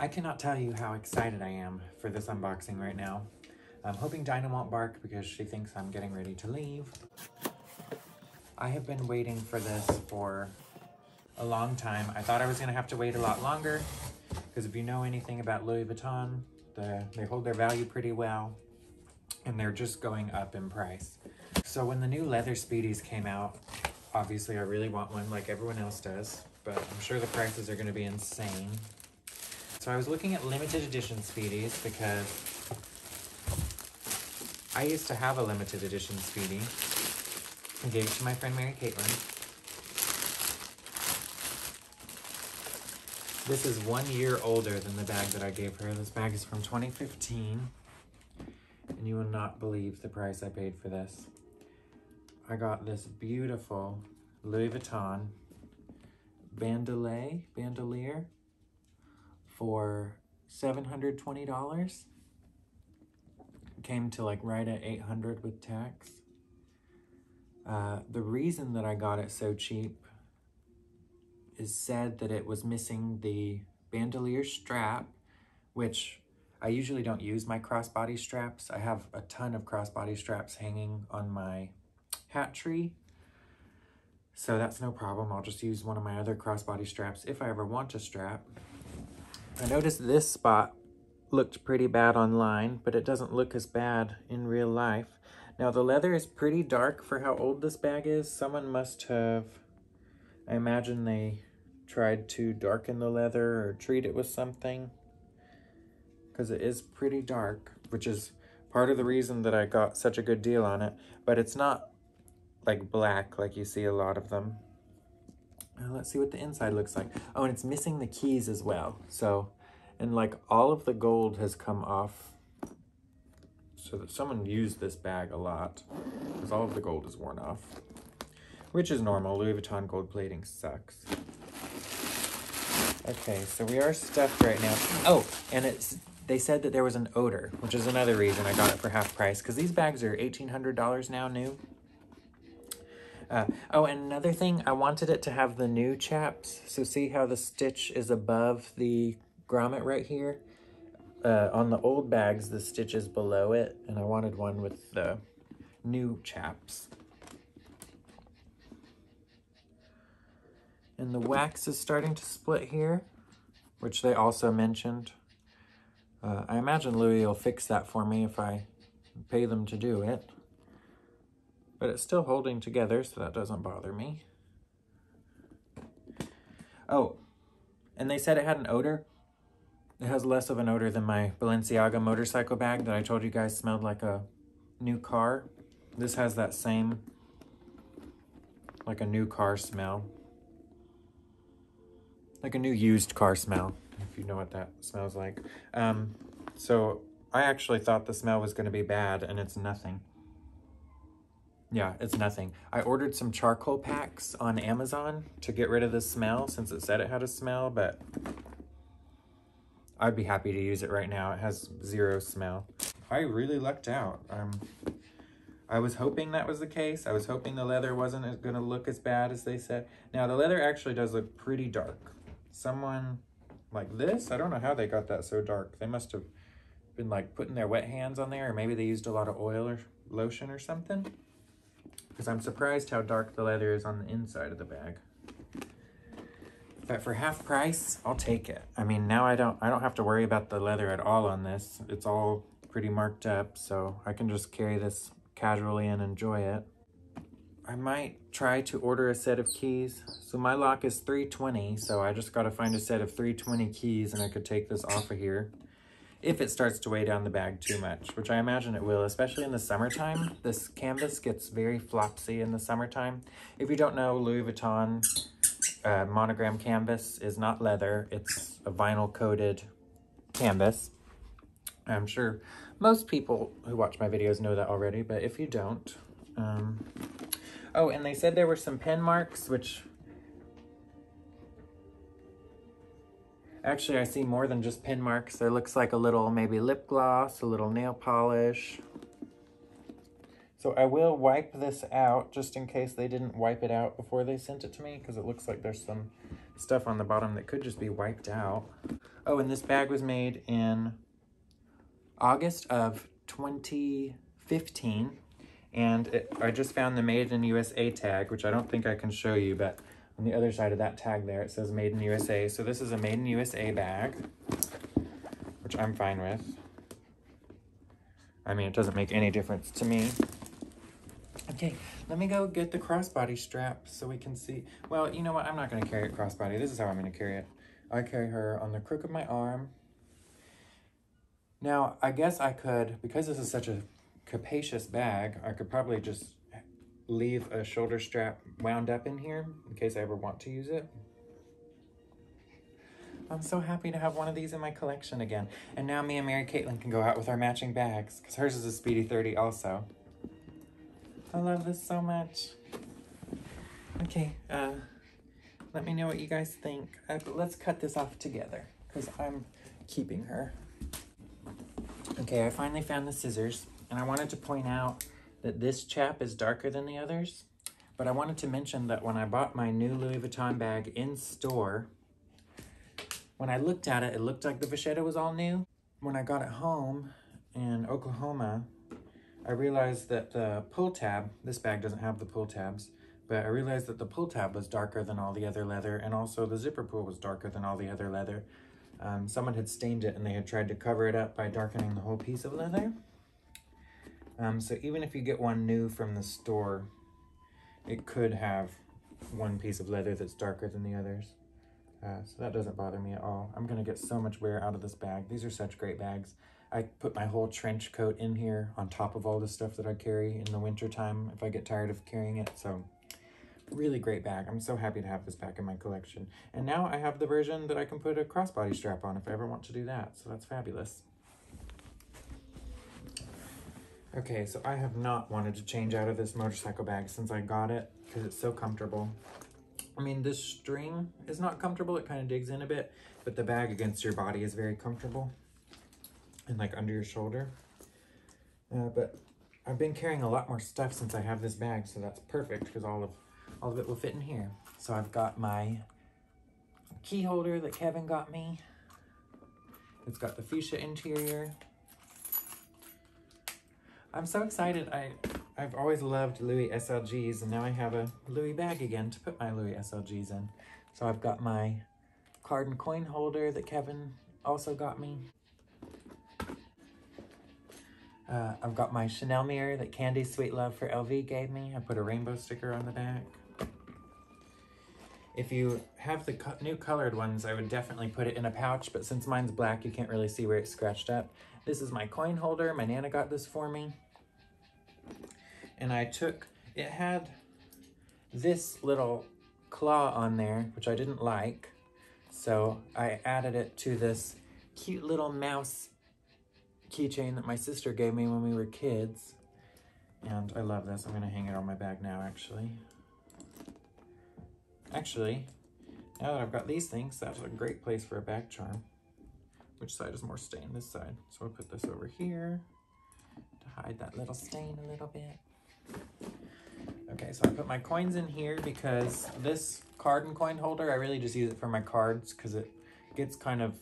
I cannot tell you how excited I am for this unboxing right now. I'm hoping Dinah won't bark because she thinks I'm getting ready to leave. I have been waiting for this for a long time. I thought I was gonna have to wait a lot longer because if you know anything about Louis Vuitton, the, they hold their value pretty well and they're just going up in price. So when the new leather Speedies came out, obviously I really want one like everyone else does, but I'm sure the prices are gonna be insane. So I was looking at limited edition Speedies because I used to have a limited edition Speedy. I gave it to my friend Mary Caitlin. This is one year older than the bag that I gave her. This bag is from 2015. And you will not believe the price I paid for this. I got this beautiful Louis Vuitton bandolier, bandolier for $720. Came to like right at 800 with tax. Uh, the reason that I got it so cheap is said that it was missing the bandolier strap, which I usually don't use my crossbody straps. I have a ton of crossbody straps hanging on my hat tree. So that's no problem. I'll just use one of my other crossbody straps if I ever want a strap. I noticed this spot looked pretty bad online, but it doesn't look as bad in real life. Now the leather is pretty dark for how old this bag is. Someone must have, I imagine they tried to darken the leather or treat it with something because it is pretty dark, which is part of the reason that I got such a good deal on it, but it's not like black like you see a lot of them. Now let's see what the inside looks like. Oh, and it's missing the keys as well. So, and like all of the gold has come off. So that someone used this bag a lot because all of the gold is worn off, which is normal. Louis Vuitton gold plating sucks. Okay, so we are stuffed right now. Oh, and it's they said that there was an odor, which is another reason I got it for half price because these bags are $1,800 now new. Uh, oh, and another thing, I wanted it to have the new chaps. So see how the stitch is above the grommet right here? Uh, on the old bags, the stitch is below it, and I wanted one with the new chaps. And the wax is starting to split here, which they also mentioned. Uh, I imagine Louis will fix that for me if I pay them to do it. But it's still holding together, so that doesn't bother me. Oh, and they said it had an odor. It has less of an odor than my Balenciaga motorcycle bag that I told you guys smelled like a new car. This has that same, like a new car smell. Like a new used car smell, if you know what that smells like. Um, so I actually thought the smell was going to be bad, and it's nothing. Yeah, it's nothing. I ordered some charcoal packs on Amazon to get rid of the smell since it said it had a smell, but I'd be happy to use it right now. It has zero smell. I really lucked out. Um, I was hoping that was the case. I was hoping the leather wasn't going to look as bad as they said. Now, the leather actually does look pretty dark. Someone like this, I don't know how they got that so dark. They must have been like putting their wet hands on there, or maybe they used a lot of oil or lotion or something because I'm surprised how dark the leather is on the inside of the bag. But for half price, I'll take it. I mean, now I don't I don't have to worry about the leather at all on this. It's all pretty marked up, so I can just carry this casually and enjoy it. I might try to order a set of keys. So my lock is 320, so I just got to find a set of 320 keys and I could take this off of here if it starts to weigh down the bag too much, which I imagine it will, especially in the summertime. This canvas gets very flopsy in the summertime. If you don't know, Louis Vuitton uh, monogram canvas is not leather. It's a vinyl coated canvas. I'm sure most people who watch my videos know that already, but if you don't, um... oh, and they said there were some pen marks, which Actually, I see more than just pin marks. There looks like a little maybe lip gloss, a little nail polish. So I will wipe this out just in case they didn't wipe it out before they sent it to me because it looks like there's some stuff on the bottom that could just be wiped out. Oh, and this bag was made in August of 2015. And it, I just found the Made in USA tag, which I don't think I can show you, but on the other side of that tag there, it says Made in USA. So this is a Made in USA bag, which I'm fine with. I mean, it doesn't make any difference to me. Okay, let me go get the crossbody strap so we can see. Well, you know what? I'm not going to carry it crossbody. This is how I'm going to carry it. I carry her on the crook of my arm. Now, I guess I could, because this is such a capacious bag, I could probably just leave a shoulder strap wound up in here in case I ever want to use it. I'm so happy to have one of these in my collection again. And now me and Mary Caitlin can go out with our matching bags because hers is a Speedy 30 also. I love this so much. Okay, uh, let me know what you guys think. Uh, let's cut this off together because I'm keeping her. Okay, I finally found the scissors and I wanted to point out that this chap is darker than the others. But I wanted to mention that when I bought my new Louis Vuitton bag in store, when I looked at it, it looked like the vachetta was all new. When I got it home in Oklahoma, I realized that the pull tab, this bag doesn't have the pull tabs, but I realized that the pull tab was darker than all the other leather, and also the zipper pull was darker than all the other leather. Um, someone had stained it and they had tried to cover it up by darkening the whole piece of leather. Um, so even if you get one new from the store, it could have one piece of leather that's darker than the others. Uh, so that doesn't bother me at all. I'm gonna get so much wear out of this bag. These are such great bags. I put my whole trench coat in here on top of all the stuff that I carry in the winter time if I get tired of carrying it. So really great bag. I'm so happy to have this back in my collection. And now I have the version that I can put a crossbody strap on if I ever want to do that. So that's fabulous. Okay, so I have not wanted to change out of this motorcycle bag since I got it because it's so comfortable. I mean, this string is not comfortable. It kind of digs in a bit, but the bag against your body is very comfortable and like under your shoulder. Uh, but I've been carrying a lot more stuff since I have this bag, so that's perfect because all of all of it will fit in here. So I've got my key holder that Kevin got me. It's got the fuchsia interior. I'm so excited. I I've always loved Louis SLGs, and now I have a Louis bag again to put my Louis SLGs in. So I've got my card and coin holder that Kevin also got me. Uh, I've got my Chanel mirror that Candy Sweet Love for LV gave me. I put a rainbow sticker on the back. If you have the co new colored ones, I would definitely put it in a pouch, but since mine's black, you can't really see where it's scratched up. This is my coin holder. My Nana got this for me and I took, it had this little claw on there, which I didn't like. So I added it to this cute little mouse keychain that my sister gave me when we were kids. And I love this. I'm going to hang it on my bag now, actually. Actually, now that I've got these things, that's a great place for a bag charm. Which side is more stained? This side. So I'll put this over here to hide that little stain a little bit. Okay, so I put my coins in here because this card and coin holder, I really just use it for my cards because it gets kind of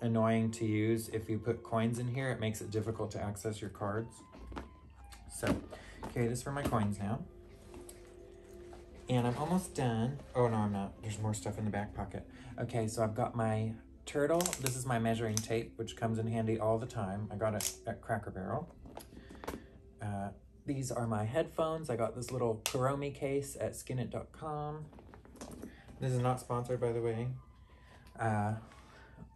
annoying to use if you put coins in here. It makes it difficult to access your cards. So, okay, this for my coins now. And I'm almost done. Oh, no, I'm not. There's more stuff in the back pocket. Okay, so I've got my turtle. This is my measuring tape, which comes in handy all the time. I got it at Cracker Barrel. Uh, these are my headphones. I got this little Kuromi case at skinit.com. This is not sponsored, by the way. Uh,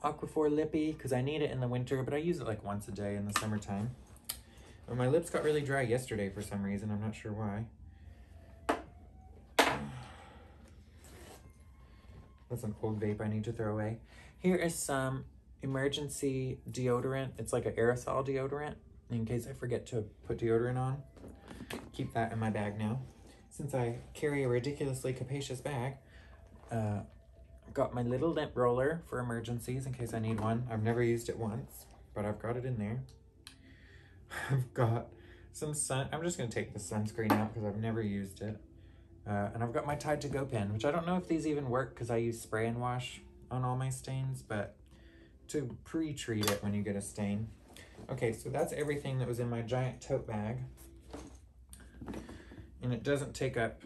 Aquaphor Lippy, because I need it in the winter, but I use it like once a day in the summertime. But my lips got really dry yesterday for some reason. I'm not sure why. That's an old vape I need to throw away. Here is some emergency deodorant. It's like an aerosol deodorant in case I forget to put deodorant on keep that in my bag now. Since I carry a ridiculously capacious bag, uh, I've got my little lint roller for emergencies in case I need one. I've never used it once, but I've got it in there. I've got some sun. I'm just going to take the sunscreen out because I've never used it. Uh, and I've got my Tide to Go pen, which I don't know if these even work because I use spray and wash on all my stains, but to pre-treat it when you get a stain. Okay, so that's everything that was in my giant tote bag. And it doesn't take up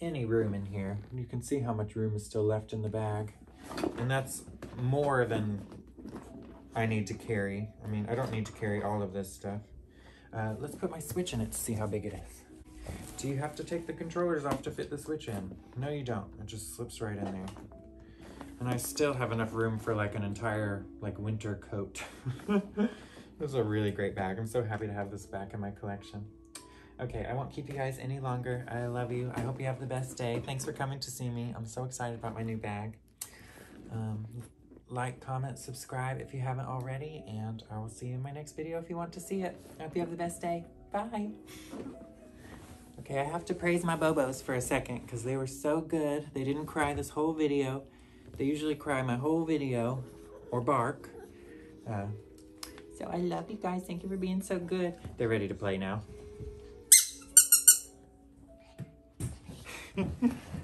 any room in here. You can see how much room is still left in the bag. And that's more than I need to carry. I mean, I don't need to carry all of this stuff. Uh, let's put my switch in it to see how big it is. Do you have to take the controllers off to fit the switch in? No, you don't. It just slips right in there. And I still have enough room for like an entire like winter coat. this is a really great bag. I'm so happy to have this back in my collection. Okay, I won't keep you guys any longer. I love you. I hope you have the best day. Thanks for coming to see me. I'm so excited about my new bag. Um, like, comment, subscribe if you haven't already, and I will see you in my next video if you want to see it. I hope you have the best day. Bye. Okay, I have to praise my Bobos for a second because they were so good. They didn't cry this whole video. They usually cry my whole video or bark. Uh, so I love you guys. Thank you for being so good. They're ready to play now.